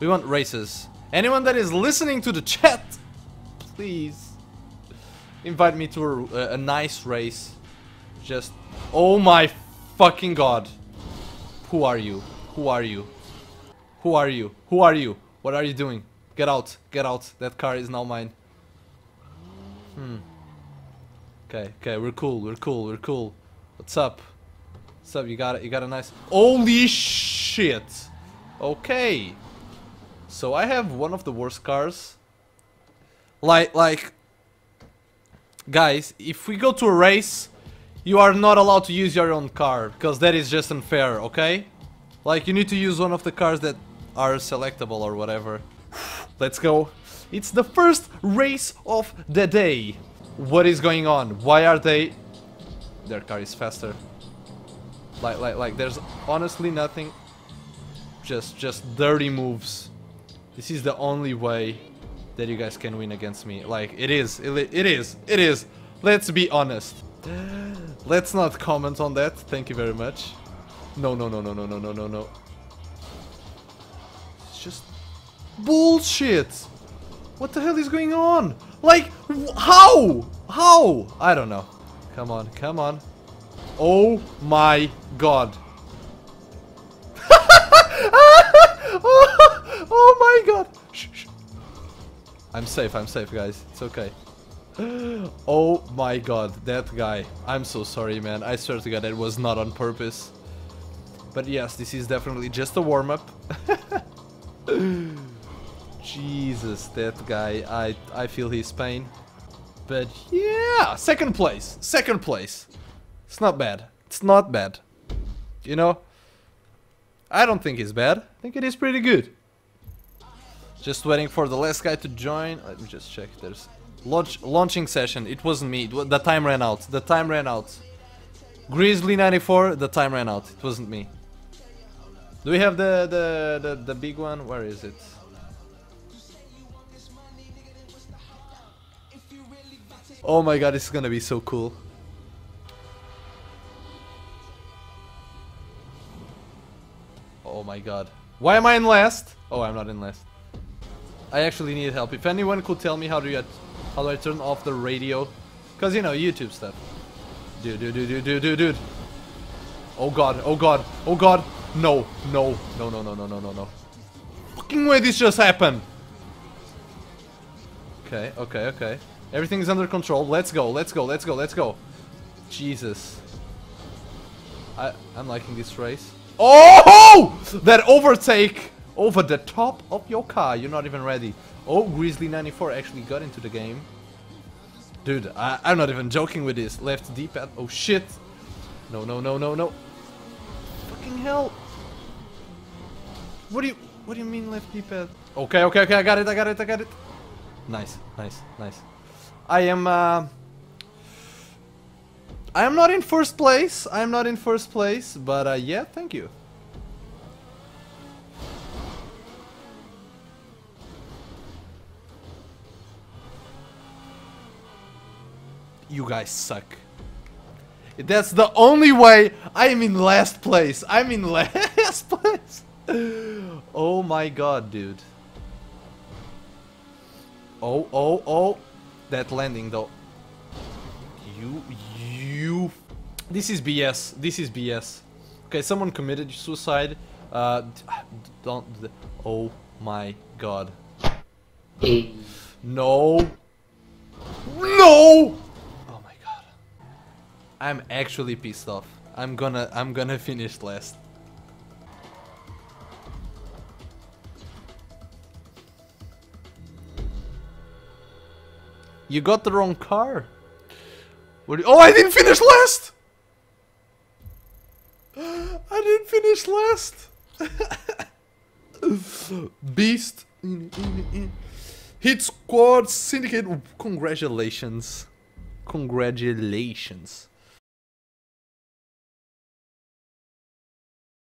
We want races. Anyone that is listening to the chat, please invite me to a, a nice race. Just, oh my fucking god. Who are you? Who are you? Who are you? Who are you? What are you doing? Get out, get out. That car is now mine. Hmm. Okay, okay, we're cool, we're cool, we're cool. What's up? What's up? You got it, you got a nice... Holy shit! Okay. So I have one of the worst cars. Like, like... Guys, if we go to a race, you are not allowed to use your own car, because that is just unfair, okay? Like, you need to use one of the cars that are selectable or whatever. Let's go. It's the first race of the day. What is going on? Why are they... Their car is faster. Like, like, like, there's honestly nothing. Just, just dirty moves. This is the only way that you guys can win against me. Like, it is, it, is, it is. Let's be honest. Let's not comment on that. Thank you very much. No, no, no, no, no, no, no, no, no. It's just bullshit. What the hell is going on? Like, how? How? I don't know. Come on, come on. Oh my god. oh, my god. I'm safe, I'm safe, guys. It's okay. Oh my god, that guy. I'm so sorry, man. I swear to god, that was not on purpose. But yes, this is definitely just a warm-up. Jesus, that guy. I, I feel his pain. But yeah, second place. Second place. It's not bad. It's not bad. You know? I don't think it's bad. I think it is pretty good. Just waiting for the last guy to join. Let me just check. There's launch launching session. It wasn't me. The time ran out. The time ran out. Grizzly 94. The time ran out. It wasn't me. Do we have the the the, the big one? Where is it? Oh my god, this is gonna be so cool. Oh my god. Why am I in last? Oh, I'm not in last. I actually need help. If anyone could tell me how do you how do I turn off the radio? Cause you know YouTube stuff. Dude, dude, dude, dude, dude, dude, dude. Oh god, oh god, oh god. No, no, no, no, no, no, no, no, no. Fucking way this just happened. Okay, okay, okay. Everything's under control. Let's go, let's go, let's go, let's go. Jesus. I I'm liking this race. Oh! That overtake over the top of your car. You're not even ready. Oh, Grizzly94 actually got into the game. Dude, I, I'm not even joking with this. Left D-pad. Oh, shit. No, no, no, no, no. Fucking hell. What do you... What do you mean left D-pad? Okay, okay, okay. I got it, I got it, I got it. Nice, nice, nice. I am... Uh, I am not in first place. I am not in first place. But uh, yeah, thank you. You guys suck. That's the only way I am in last place. I'm in last place. oh my god, dude. Oh, oh, oh. That landing though. You, you. This is BS. This is BS. Okay, someone committed suicide. Uh, don't. Oh my god. No. No! Oh my god. I'm actually pissed off. I'm gonna, I'm gonna finish last. You got the wrong car. Oh, I didn't finish last! I didn't finish last! Beast. Hit Squad Syndicate. Congratulations. Congratulations.